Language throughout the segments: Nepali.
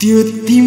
त्योति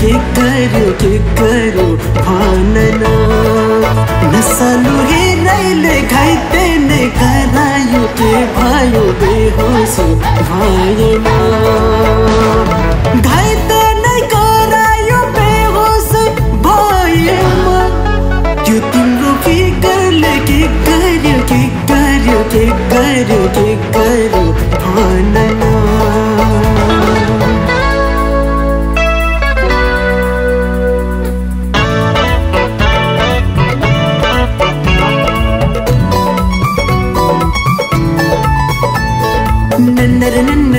के गर्यो के गर्यो भन न नसालु हेराइले घाइते नै गरायो के भयो बेहोस भएन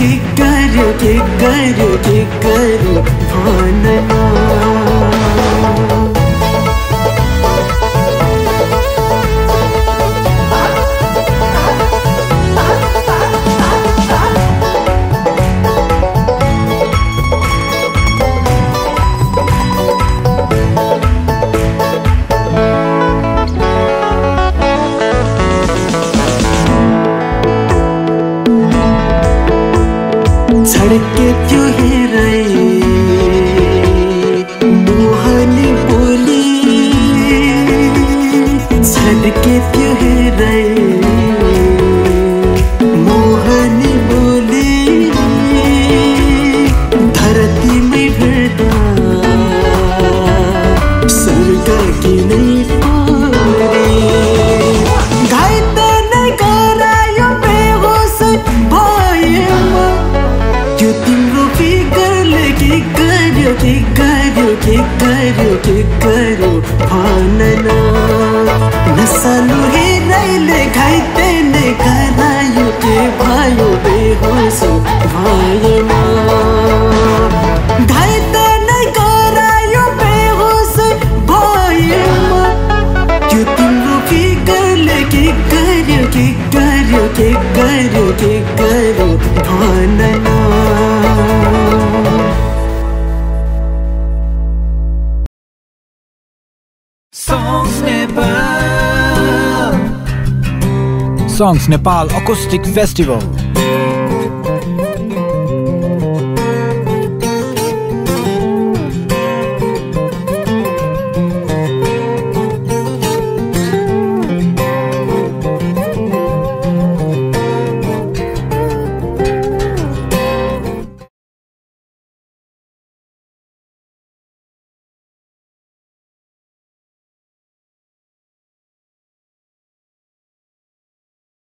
के गर्यो के गर्यो के गर्यो? भन न छड्के त्यो के गर्यो के गर्यो भन नसालु हेराइले घाइते नै गरायो के भयो बेहोस भएन घाइते के गर्यो के गर्यो के गर्यो Songs Nepal Acoustic Festival